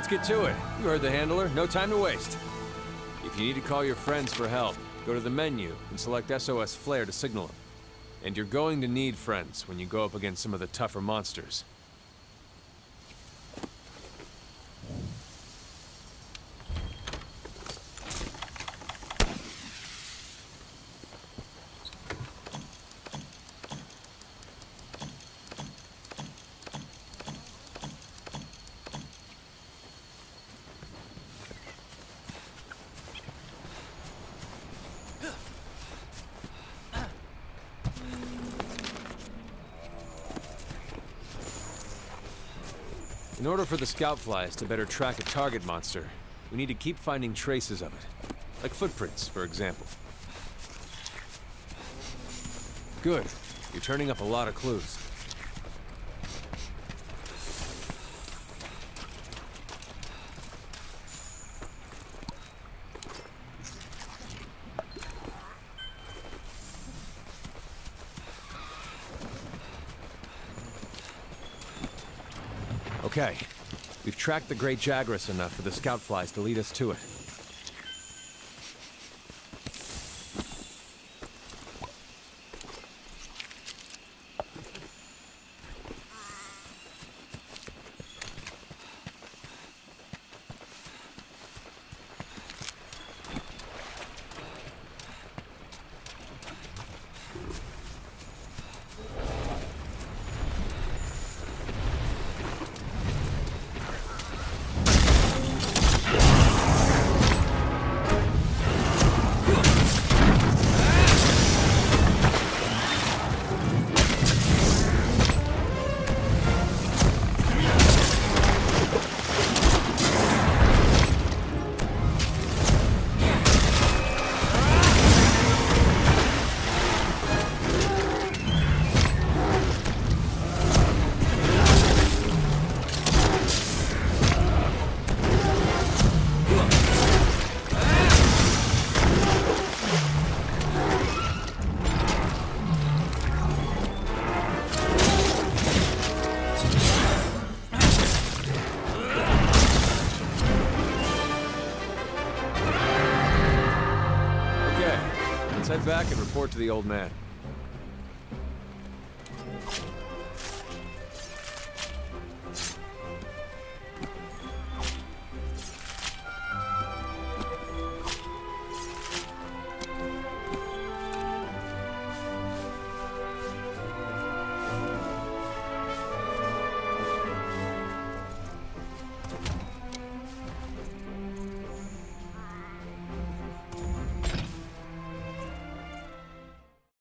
let's get to it. You heard the handler, no time to waste. If you need to call your friends for help, go to the menu and select SOS Flare to signal them. And you're going to need friends when you go up against some of the tougher monsters. In order for the scout flies to better track a target monster, we need to keep finding traces of it. Like footprints, for example. Good. You're turning up a lot of clues. Okay. We've tracked the Great Jagras enough for the scout flies to lead us to it. Head back and report to the old man.